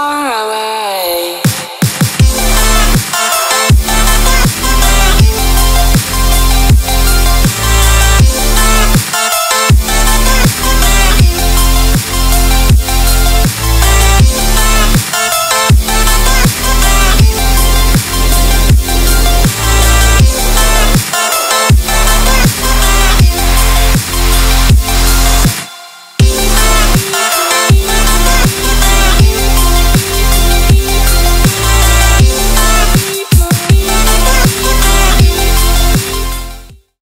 far away.